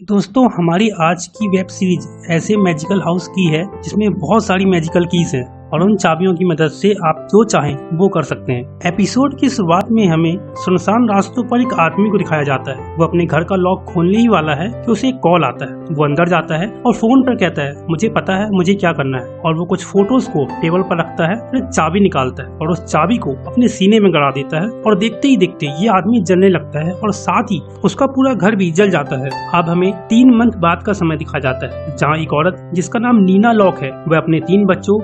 दोस्तों, हमारी आज की वेब सीरीज़ ऐसे मैजिकल हाउस की है जिसमें बहुत सारी मैजिकल कीज हैं। और उन चाबियों की मदद से आप जो चाहें वो कर सकते हैं। एपिसोड की शुरुआत में हमें सुनसान रास्तों पर एक आदमी को दिखाया जाता है। वो अपने घर का लॉक खोलने ही वाला है कि उसे एक कॉल आता है। वो अंदर जाता है और फ़ोन पर कहता है, मुझे पता है मुझे क्या करना है। और वो कुछ फ़ोटोज़ को टेबल पर रखता है फिर चाबी निकालता है और उस चाबी को अपने सीने में गड़ा देता है और देखते ही देखते ये आदमी जलने लगता है और साथ ही उसका पूरा घर भी जल जाता है। अब हमें तीन मंथ बाद का समय दिखाया जाता है, जहाँ एक औरत जिसका नाम नीना लॉक है, वह अपने तीन बच्चों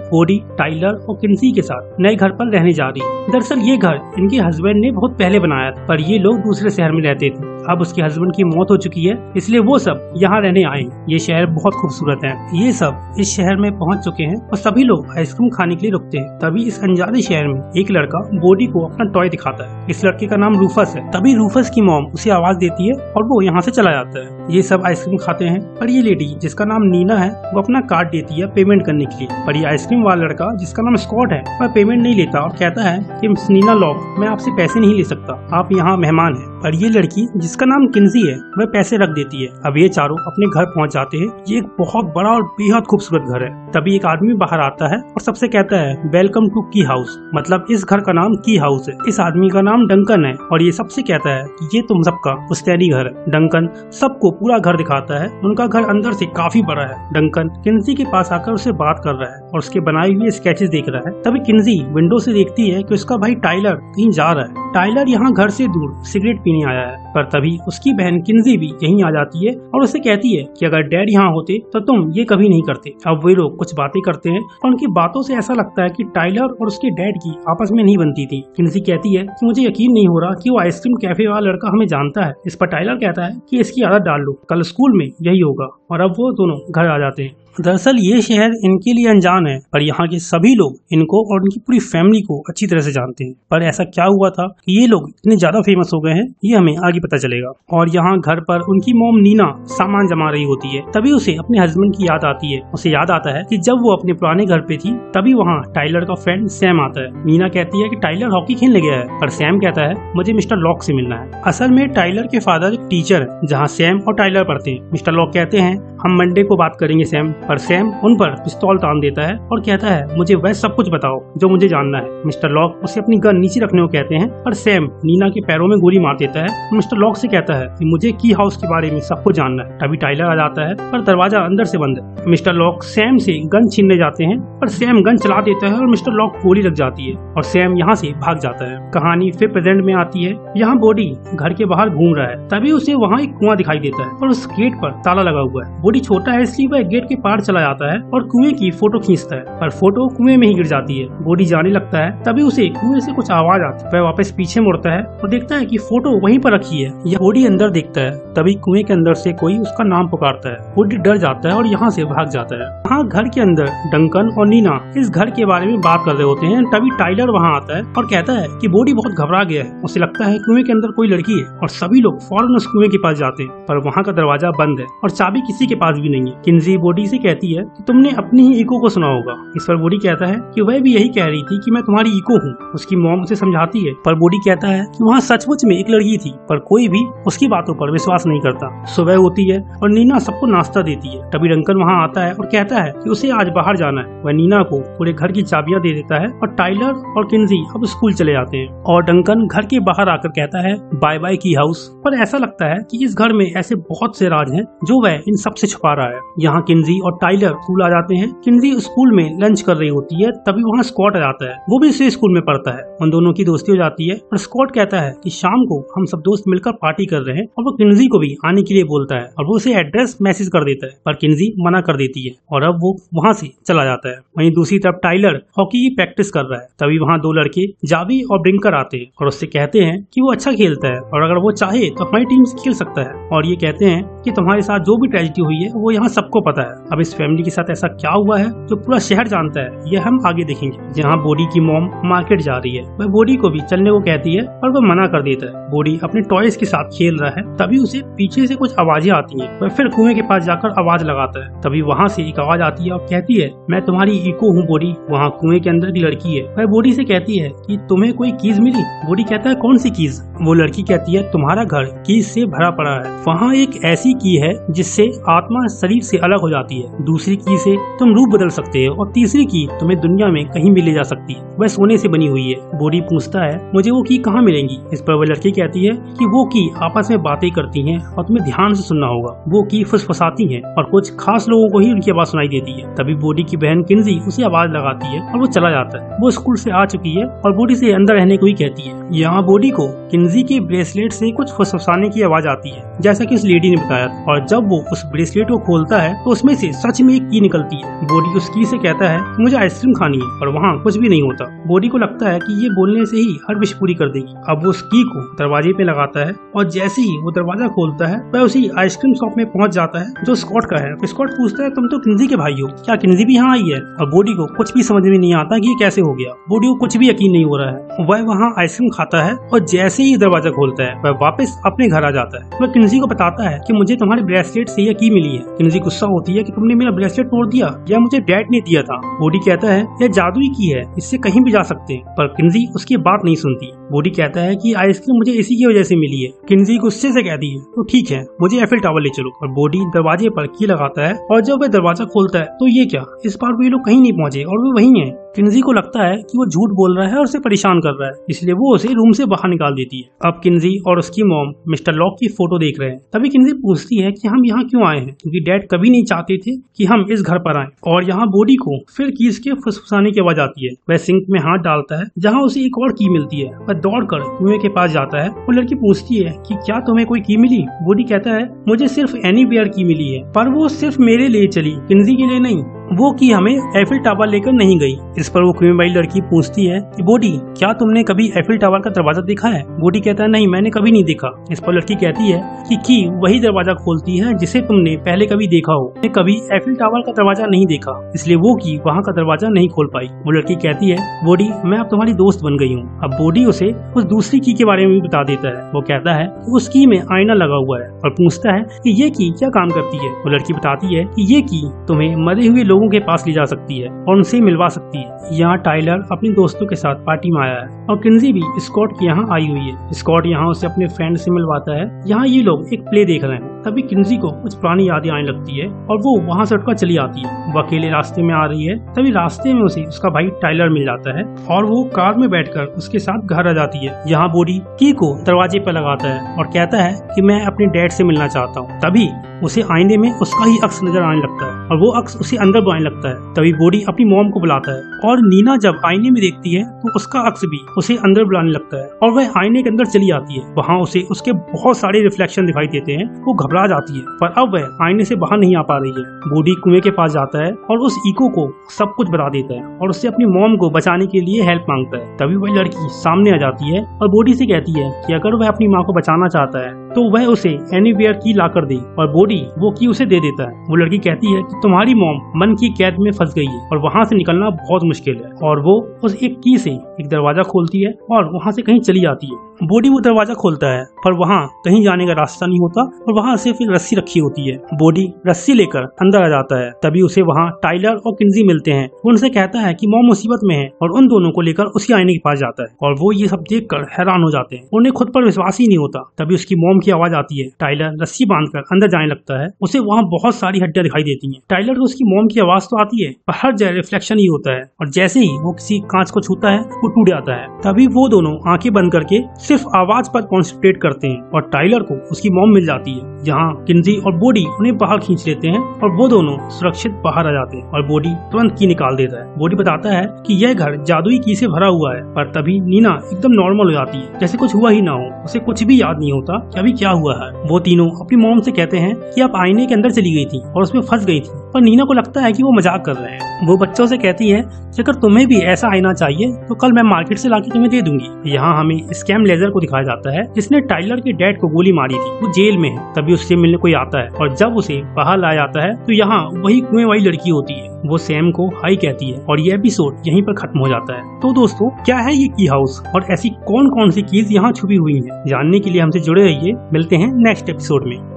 टाइलर और किन्सी के साथ नए घर पर रहने जा रही। दरअसल ये घर इनके हस्बैंड ने बहुत पहले बनाया था, पर ये लोग दूसरे शहर में रहते थे। अब उसके हस्बैंड की मौत हो चुकी है, इसलिए वो सब यहाँ रहने आए। ये शहर बहुत खूबसूरत है। ये सब इस शहर में पहुँच चुके हैं और सभी लोग आइसक्रीम खाने के लिए रुकते हैं। तभी इस अनजाने शहर में एक लड़का बॉडी को अपना टॉय दिखाता है। इस लड़के का नाम रूफस है। तभी रूफस की मोम उसे आवाज़ देती है और वो यहाँ से चला जाता है। ये सब आइसक्रीम खाते हैं पर ये लेडी जिसका नाम नीना है, वो अपना कार्ड देती है पेमेंट करने के लिए। पर ये आइसक्रीम वाला लड़का, जिसका नाम स्कॉट है, वह पेमेंट नहीं लेता और कहता है कि, मिस नीना लॉक मैं आपसे पैसे नहीं ले सकता। आप यहाँ मेहमान हैं। और ये लड़की जिसका नाम किन्जी है, वह पैसे रख देती है। अब ये चारों अपने घर पहुँच जाते हैं। ये एक बहुत बड़ा और बेहद खूबसूरत घर है। तभी एक आदमी बाहर आता है और सबसे कहता है वेलकम टू की हाउस मतलब इस घर का नाम की हाउस है। इस आदमी का नाम डंकन है और ये सबसे कहता है कि ये तुम सबका पुस्तैनी घर है। डंकन सबको पूरा घर दिखाता है। उनका घर अंदर से काफ़ी बड़ा है। डंकन किन्जी के पास आकर उसे बात कर रहा है और उसके बनाए हुए स्केचेस देख रहा है। तभी किन्जी विंडो से देखती है कि उसका भाई टाइलर कहीं जा रहा है। टाइलर यहाँ घर से दूर सिगरेट पीने आया है। पर तभी उसकी बहन किन्जी भी यहीं आ जाती है और उसे कहती है कि अगर डैड यहाँ होते तो तुम ये कभी नहीं करते। अब वे लोग कुछ बातें करते हैं और उनकी बातों से ऐसा लगता है कि टाइलर और उसके डैड की आपस में नहीं बनती थी। किन्जी कहती है कि मुझे यकीन नहीं हो रहा कि वो आइसक्रीम कैफ़े वाला लड़का हमें जानता है। इस पर टाइलर कहता है कि इसकी आदत डाल लो। कल स्कूल में यही होगा और अब वो दोनों घर आ जाते हैं। दरअसल ये शहर इनके लिए अनजान है, पर यहाँ के सभी लोग इनको और इनकी पूरी फैमिली को अच्छी तरह से जानते हैं। पर ऐसा क्या हुआ था कि ये लोग इतने ज़्यादा फ़ेमस हो गए हैं, ये हमें आगे पता चलेगा। और यहाँ घर पर उनकी मोम नीना सामान जमा रही होती है, तभी उसे अपने हस्बैंड की याद आती है। उसे याद आता है की जब वो अपने पुराने घर पे थी, तभी वहाँ टाइलर का फ्रेंड सैम आता है। नीना कहती है की टाइलर हॉकी खेलने गया है, पर सैम कहता है, मुझे मिस्टर लॉक से मिलना है। असल में टाइलर के फादर एक टीचर है, जहाँ सैम और टाइलर पढ़ते हैं। मिस्टर लॉक कहते हैं, हम मंडे को बात करेंगे सैम पर सैम उन पर पिस्तौल तान देता है और कहता है, मुझे वह सब कुछ बताओ जो मुझे जानना है। मिस्टर लॉक उसे अपनी गन नीचे रखने को कहते हैं और सैम नीना के पैरों में गोली मार देता है मिस्टर लॉक से कहता है कि मुझे की हाउस के बारे में सब कुछ जानना है। तभी टाइलर आ जाता है पर दरवाज़ा अंदर से बंद है। मिस्टर लॉक सैम से गन छीनने जाते हैं पर सैम गन चला देता है और मिस्टर लॉक गोली लग जाती है और सैम यहाँ से भाग जाता है। कहानी फिर प्रेजेंट में आती है। यहाँ बॉडी घर के बाहर घूम रहा है। तभी उसे वहाँ एक कुआँ दिखाई देता है और उस गेट पर ताला लगा हुआ है। बॉडी छोटा है, इसलिए वह गेट के पार चला जाता है और कुएँ की फ़ोटो खींचता है। पर फ़ोटो कुएँ में ही गिर जाती है। बॉडी जाने लगता है, तभी उसे कुएँ से कुछ आवाज़ आती है। वह वापस पीछे मुड़ता है और देखता है कि फ़ोटो वहीं पर रखी है। यह बॉडी अंदर देखता है, तभी कुएँ के अंदर से कोई उसका नाम पुकारता है। बॉडी डर जाता है और यहाँ से भाग जाता है। वहाँ घर के अंदर डंकन और नीना इस घर के बारे में बात कर रहे होते हैं। तभी टाइलर वहाँ आता है और कहता है कि बॉडी बहुत घबरा गया है। उसे लगता है कुएँ के अंदर कोई लड़की है और सभी लोग फ़ौरन उस कुएँ के पास जाते हैं। पर वहाँ का दरवाज़ा बंद है और चाबी किसी के पास भी नहीं है। किन्जी बॉडी से कहती है कि तुमने अपनी ही इको को सुना होगा। इस पर बॉडी कहता है कि वह भी यही कह रही थी कि मैं तुम्हारी इको हूँ। उसकी मॉम उसे समझाती है, पर बॉडी कहता है कि वहाँ सचमुच में एक लड़की थी, पर कोई भी उसकी बातों पर विश्वास नहीं करता। सुबह होती है और नीना सबको नाश्ता देती है। तभी डंकन वहाँ आता है और कहता है कि उसे आज बाहर जाना है। वह नीना को पूरे घर की चाबियाँ दे देता है और टाइलर और किन्जी अब स्कूल चले जाते हैं। और डंकन घर के बाहर आकर कहता है, बाय बाय की हाउस। पर ऐसा लगता है कि इस घर में ऐसे बहुत से राज हैं जो वह इन सबसे छुपा रहा है। यहाँ किन्जी और टाइलर स्कूल आ जाते हैं। किन्जी स्कूल में लंच कर रही होती है, तभी वहाँ स्कॉट आ जाता है। वो भी इसी स्कूल में पढ़ता है। उन दोनों की दोस्ती हो जाती है। और स्कॉट कहता है कि शाम को हम सब दोस्त मिलकर पार्टी कर रहे हैं और वो किन्जी को भी आने के लिए बोलता है और वो उसे एड्रेस मैसेज कर देता है। पर किन्जी मना कर देती है और अब वो वहाँ से चला जाता है। वहीं दूसरी तरफ़ टाइलर हॉकी की प्रैक्टिस कर रहा है। तभी वहाँ दो लड़के जावी और ब्रिंकर आते हैं और उससे कहते हैं कि वो अच्छा खेलता है और अगर वो चाहे तो हमारी टीम खेल सकता है। और ये कहते हैं कि तुम्हारे साथ जो भी ट्रेजिडी हुई है, वो यहाँ सबको पता है। अब इस फैमिली के साथ ऐसा क्या हुआ है जो पूरा शहर जानता है? ये हम आगे देखेंगे। जहाँ बॉडी की मोम मार्केट जा रही है, वह बॉडी को भी चलने को कहती है और वह मना कर देता है। बॉडी अपने टॉयज के साथ खेल रहा है, तभी उसे पीछे से कुछ आवाज़ें आती हैं। वह फिर कुएँ के पास जाकर आवाज़ लगाता है। तभी वहाँ से एक आवाज़ आती है और कहती है, मैं तुम्हारी इको हूँ बोडी। वहाँ कुएँ के अंदर की लड़की है। वह बोडी से कहती है कि, तुम्हें कोई कीज मिली? बोडी कहता है, कौन सी कीज वो लड़की कहती है, तुम्हारा घर कीज से भरा पड़ा है। वहाँ एक ऐसी की है जिससे आत्मा शरीर से अलग हो जाती है। दूसरी की से तुम रूप बदल सकते हो और तीसरी की तुम्हें दुनिया में कहीं भी ले जा सकती है। वह सोने से बनी हुई है। बोडी पूछता है, मुझे वो की कहाँ मिलेंगी? इस पर वह लड़की कहती है कि वो की आपस में बातें करती हैं और तुम्हें ध्यान से सुनना होगा। वो की फुसफुसाती हैं और कुछ खास लोगों को ही उनकी आवाज़ सुनाई देती है। तभी बोडी की बहन किन्जी उसे आवाज़ लगाती है और वो चला जाता है। वो स्कूल से आ चुकी है और बोडी से अंदर रहने को ही कहती है। यहाँ बोडी को किन्जी के ब्रेसलेट से कुछ फुसफुसाने की आवाज़ आती है, जैसा कि उस लेडी ने बताया। और जब वो उस ब्रेसलेट को खोलता है तो उसमें से सच में एक की निकलती है। बोडी उस की से कहता है, मुझे आइसक्रीम खानी है। और वहाँ कुछ भी नहीं होता। बोडी को लगता है कि ये बोलने से ही हर विश पूरी कर देगी। अब वो उस की को दरवाजे पे लगाता है और जैसे ही वो दरवाज़ा खोलता है, वह उसी आइसक्रीम शॉप में पहुँच जाता है, जो स्कॉट का है। स्कॉट पूछता है, तुम तो किन्जी के भाई हो। क्या किन्जी भी यहाँ आई है? और बोडी को कुछ भी समझ में नहीं आता की कैसे हो गया। बोडी को कुछ भी यकीन नहीं हो रहा है। वह वहाँ आइसक्रीम खाता है और जैसे ही दरवाज़ा खोलता है, वह वापस अपने घर आ जाता है। वह किन्जी को बताता है की मुझे तुम्हारे ब्रेसलेट से यह की मिली है। किन्जी गुस्सा होती है कि तुमने मेरा ब्रेसलेट तोड़ दिया, या मुझे डैड ने दिया था। बोडी कहता है, यह जादुई की है, इससे कहीं भी जा सकते हैं। पर किन्जी उसकी बात नहीं सुनती। बोडी कहता है कि आइसक्रीम मुझे इसी की वजह से मिली है। किन्जी गुस्से से कहती है तो ठीक है, मुझे एफिल टावर ले चलो। और बोडी दरवाजे पर की लगाता है और जब वह दरवाज़ा खोलता है तो ये क्या? इस बार ये लोग कहीं नहीं पहुँचे और वो वही है। किन्जी को लगता है कि वो झूठ बोल रहा है और उसे परेशान कर रहा है, इसलिए वो उसे रूम से बाहर निकाल देती है। अब किन्जी और उसकी मॉम, मिस्टर लॉक की फ़ोटो देख रहे हैं। तभी किन्जी पूछती है कि हम यहाँ क्यों आए हैं? क्योंकि डैड कभी नहीं चाहते थे कि हम इस घर पर आए। और यहाँ बॉडी को फिर कीज के फुसफुसाने की आवाज़ आती है। वह सिंक में हाथ डालता है, जहाँ उसे एक और की मिलती है। वह दौड़ कर कुएँ के पास जाता है। वो लड़की पूछती है कि क्या तुम्हें कोई की मिली? बॉडी कहता है, मुझे सिर्फ़ एनी की मिली है, पर वो सिर्फ़ मेरे लिए चली। किन्जी के लिए नहीं वो की हमें एफिल टावर लेकर नहीं गई। इस पर वो वाली लड़की पूछती है कि बोडी क्या तुमने कभी एफिल टावर का दरवाज़ा देखा है? बोडी कहता है, नहीं, मैंने कभी नहीं देखा। इस पर लड़की कहती है कि, की, वही दरवाज़ा खोलती है जिसे तुमने पहले कभी देखा हो। मैं कभी एफिल टावर का दरवाज़ा नहीं देखा, इसलिए वो की वहाँ का दरवाज़ा नहीं खोल पाई। वो लड़की कहती है बोडी मैं अब तुम्हारी दोस्त बन गई हूँ। अब बोडी उसे उस दूसरी की के बारे में भी बता देता है। वो कहता है कि उस की में आईना लगा हुआ है और पूछता है की ये की क्या काम करती है? वो लड़की बताती है की ये की तुम्हें मरे हुए लोगों के पास ली जा सकती है और उनसे मिलवा सकती है। यहाँ टाइलर अपने दोस्तों के साथ पार्टी में आया है और किन्जी भी स्कॉट के यहाँ आई हुई है। स्कॉट यहाँ उसे अपने फ्रेंड से मिलवाता है। यहाँ ये लोग एक प्ले देख रहे हैं। तभी किन्जी को कुछ पुरानी यादें आने लगती है और वो वहाँ से उठकर चली आती है। वो अकेले रास्ते में आ रही है, तभी रास्ते में उसे उसका भाई टाइलर मिल जाता है और वो कार में बैठकर उसके साथ घर आ जाती है। यहाँ बोडी की को दरवाजे पर लगाता है और कहता है कि मैं अपने डैड से मिलना चाहता हूँ। तभी उसे आईने में उसका ही अक्स नज़र आने लगता है और वो अक्स उसे अंदर बुलाने लगता है। तभी बोडी अपनी मोम को बुलाता है और नीना जब आईने में देखती है तो उसका अक्स भी उसे अंदर बुलाने लगता है और वह आईने के अंदर चली आती है। वहाँ उसे उसके बहुत सारे रिफ्लेक्शन दिखाई देते हैं। वो घबरा जाती है, पर अब वह आईने से बाहर नहीं आ पा रही है। बोडी कुएँ के पास जाता है और उस इको को सब कुछ बता देता है और उससे अपनी मोम को बचाने के लिए हेल्प माँगता है। तभी वह लड़की सामने आ जाती है और बोडी से कहती है कि अगर वह अपनी माँ को बचाना चाहता है तो वह उसे एनीवेयर की ला कर दे और बोडी वो की उसे दे देता है। वो लड़की कहती है कि तुम्हारी मोम मन की कैद में फंस गई है और वहाँ से निकलना बहुत मुश्किल है। और वो उस एक की से एक दरवाज़ा खोलती है और वहाँ से कहीं चली जाती है। बोडी वो दरवाज़ा खोलता है, पर वहाँ कहीं जाने का रास्ता नहीं होता और वहाँ सिर्फ़ एक रस्सी रखी होती है। बोडी रस्सी लेकर अंदर आ जाता है। तभी उसे वहाँ टाइलर और किन्जी मिलते हैं। वो उनसे कहता है कि मोम मुसीबत में है और उन दोनों को लेकर उसी आईने के पास जाता है। और वो ये सब देख कर हैरान हो जाते हैं। उन्हें खुद पर विश्वास ही नहीं होता। तभी उसकी मोम की आवाज़ आती है, टाइलर रस्सी बाँध अंदर जाने लगता है, उसे वहाँ बहुत सारी हड्डियाँ दिखाई देती हैं। टाइलर को उसकी मोम की आवाज़ तो आती है, पर हर जगह रिफ्लेक्शन ही होता है, और जैसे ही वो किसी कांच को छूता है, वो टूट जाता है। तभी वो दोनों आँखें बंद करके सिर्फ़ आवाज़ पर कॉन्सेंट्रेट करते हैं, और टाइलर को उसकी मोम मिल जाती है, जहाँ किन्जी और बोडी उन्हें बाहर खींच लेते हैं, और वो दोनों सुरक्षित बाहर आ जाते हैं, और बॉडी तुरंत की निकाल देता है। बोडी बताता है कि यह घर जादुई की से भरा हुआ है, पर तभी नीना एकदम नॉर्मल हो जाती है, जैसे कुछ हुआ ही ना हो। उसे कुछ भी याद नहीं होता कि अभी क्या हुआ है? वो तीनों अपनी मोम से कहते हैं कि आप आईने के अंदर चली गई थी और उसमें फंस गई थी। पर नीना को लगता है कि वो मज़ाक कर रहे हैं। वो बच्चों से कहती है कि अगर तुम्हें भी ऐसा आईना चाहिए तो कल मैं मार्केट से लाके तुम्हें दे दूँगी। यहाँ हमें स्कैम लेजर को दिखाया जाता है, जिसने टाइलर के डैड को गोली मारी थी। वो जेल में है, तभी उससे मिलने कोई आता है। और जब उसे बाहर लाया जाता है तो यहाँ वही कुएँ वाली लड़की होती है। वो सैम को हाई कहती है और ये एपिसोड यहीं पर खत्म हो जाता है। तो दोस्तों, क्या है ये की हाउस और ऐसी कौन कौन सी कीज यहाँ छुपी हुई है? जानने के लिए हमसे जुड़े रहिए। मिलते हैं नेक्स्ट एपिसोड में।